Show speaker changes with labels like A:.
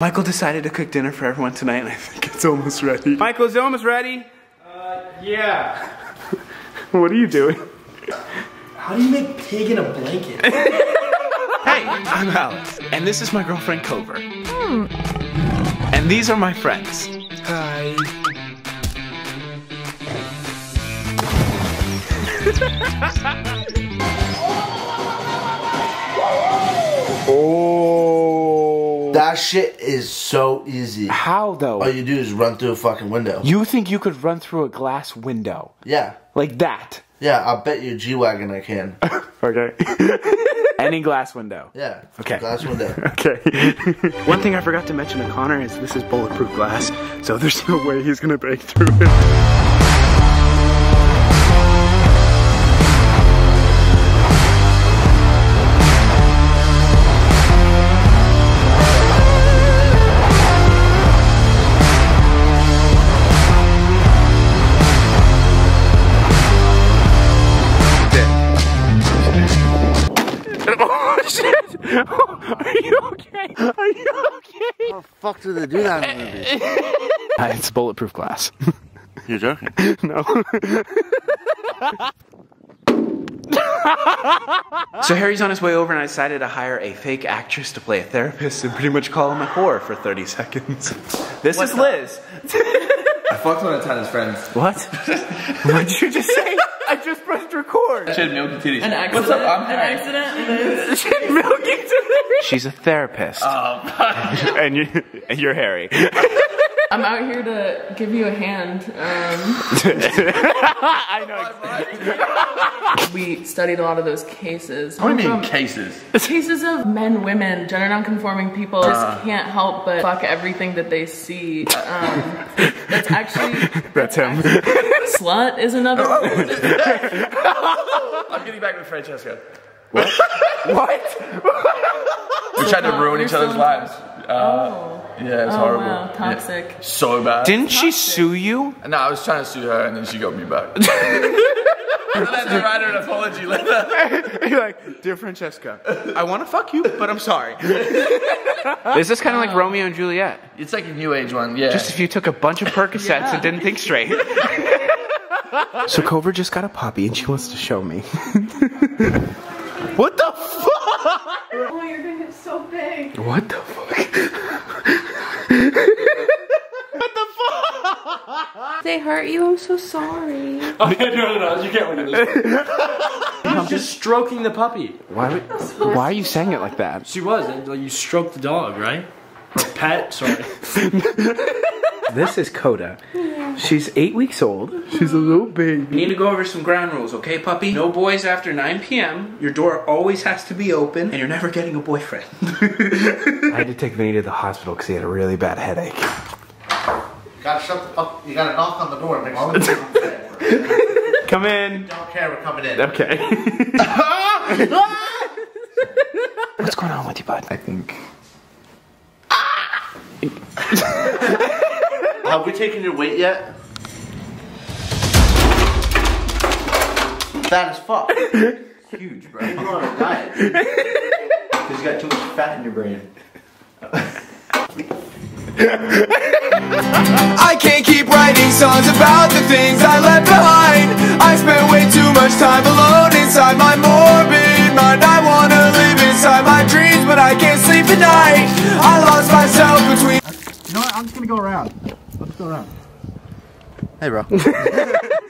A: Michael decided to cook dinner for everyone tonight, and I think it's almost ready. Michael, is it almost ready?
B: Uh, yeah.
A: What are you doing?
B: How do you make pig in a blanket?
A: Hey, I'm Alex, and this is my girlfriend Kouvr. And these are my friends.
B: Hi.
A: Oh.
C: That shit is so easy.
A: How though?
C: All you do is run through a fucking window.
A: You think you could run through a glass window?
C: yeah.
A: Like that?
C: Yeah, I'll bet you G Wagon I can.
A: Okay. Any glass window.
C: Yeah.
A: Okay.
C: Glass window.
A: Okay. One thing I forgot to mention to Connor is this is bulletproof glass, so there's no way he's gonna break through it. Are you okay? Are you okay?
C: How the fuck do they do that in movies?
A: Uh, it's bulletproof glass.
C: You're joking.
A: no. so Harry's on his way over, and I decided to hire a fake actress to play a therapist and pretty much call him a whore for 30 seconds. This is Liz.
D: I fucked one of Tana's friends.
A: What? what did you just say? I just pressed record.
D: She had milky titties.
E: An accident.
D: What's up? I'm
E: An
D: Harry.
E: accident.
A: Milking to She's a therapist.
D: Oh,
A: and, you, and you're Harry.
E: I'm out here to give you a hand. Um,
A: I know.
E: we studied a lot of those cases.
D: what do you mean
E: From-
D: cases?
E: Cases of men, women, gender nonconforming people just can't help but fuck everything that they see. Um, that's actually
A: That's him.
E: Slut is another word.
D: I'm getting back with Francesca.
A: what? What?
D: we tried to ruin each other's lives. Uh,
E: Oh,
D: yeah, it's
E: oh
D: horrible.
E: wow,
D: Yeah.
E: toxic.
D: So bad.
A: Didn't she sue you?
D: no, I was trying to sue her and then she got me back. and then I had to write her an apology letter.
A: You're like, dear Francesca, I want to fuck you, but I'm sorry. this Is this kind of like Romeo and Juliet?
D: It's like a new age one, yeah.
A: Just if you took a bunch of Percocets
E: Yeah.
A: and didn't think straight. So Kouvr just got a puppy and she wants to show me. Oh, what the fuck?
F: Oh, you're gonna get so big.
A: What the fuck? what the fuck?
F: They hurt you. I'm so sorry.
B: Oh, yeah, no, no, no, you can't look at this. He just stroking the puppy.
A: Why, would- why are you saying it like that?
B: She was. like, You stroked the dog, right? Pet, sorry.
A: This is Coda. She's eight weeks old. She's a little baby. We need to go over some ground rules, okay, puppy? No boys after 9 p.m. Your door always has to be open, and you're never getting a boyfriend. I had to take Vinnie to the hospital because he had a really bad headache.
C: You gotta shut the fuck. You gotta knock on the door and make all the
A: Come in.
C: don't care we're coming in.
A: Okay. What's going on with you, bud? I think.
C: Have we taken your weight yet? Fat as fuck.
G: huge, bro.
C: You're on a diet.
G: Because you got too much fat in your brain.
H: I can't keep writing songs about the things I left behind I spent way too much time alone inside my morbid mind I wanna live inside my dreams but I can't sleep at night I lost myself between
C: You know what? I'm just gonna go around. Let's go around. Hey, bro.